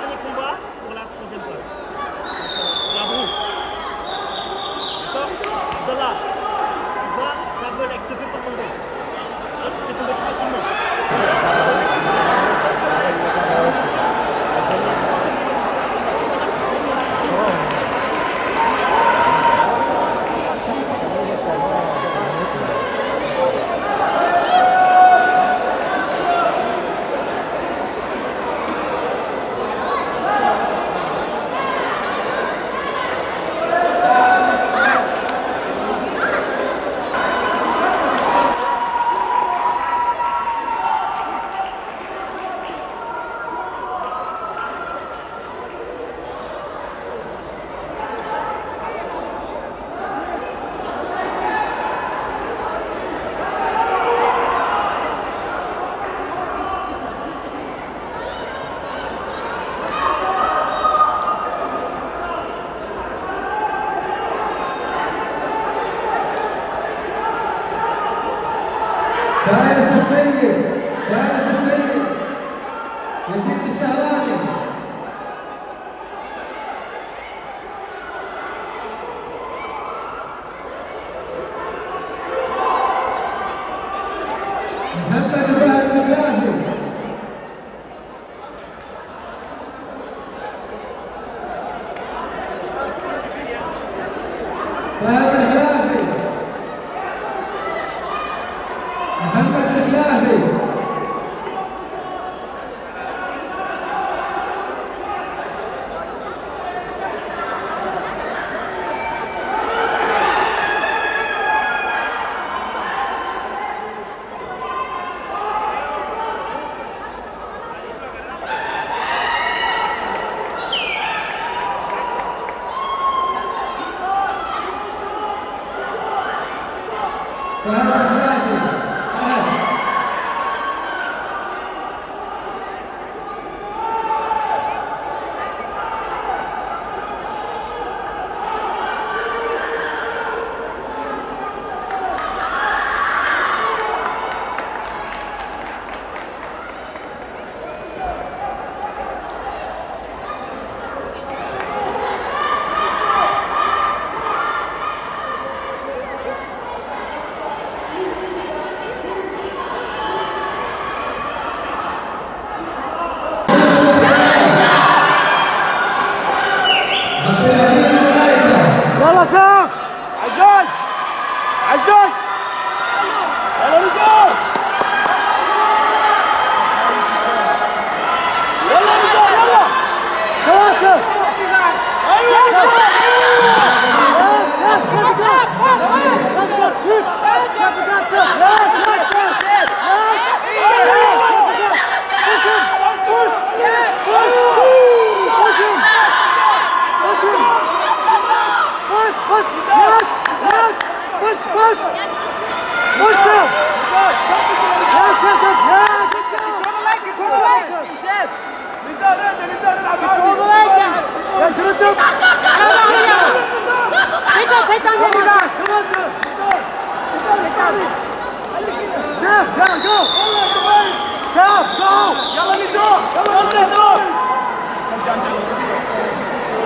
perna com o فارس السيد فارس السيد. يزيد الشهراني. محمد محمد الهلاوي فهذا الهلاوي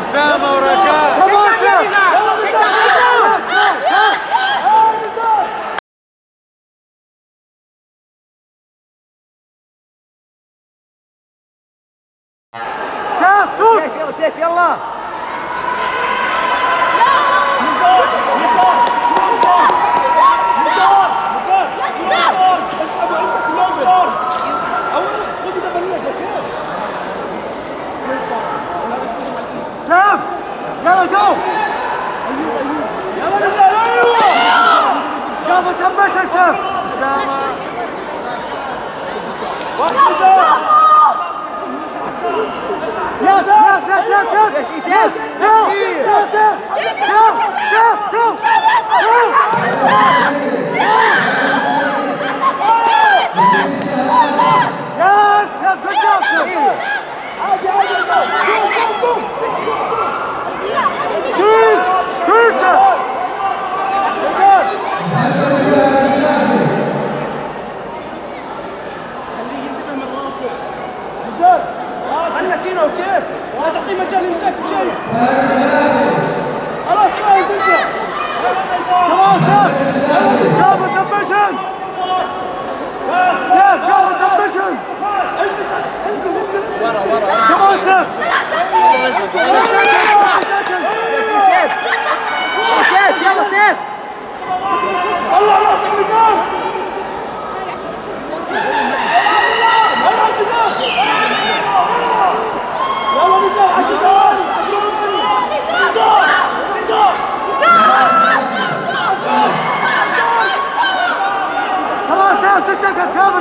اسامه وركاب سيف شوت سيف يلا.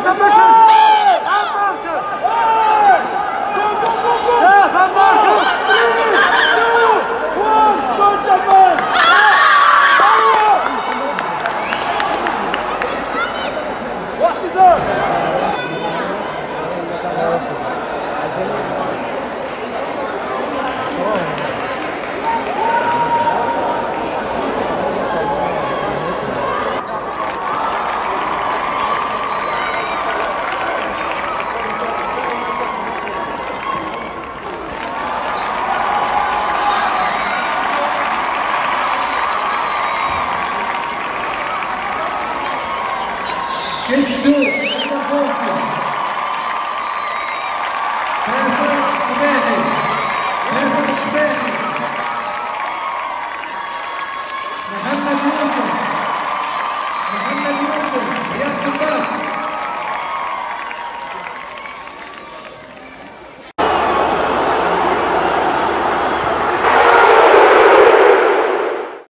Submission!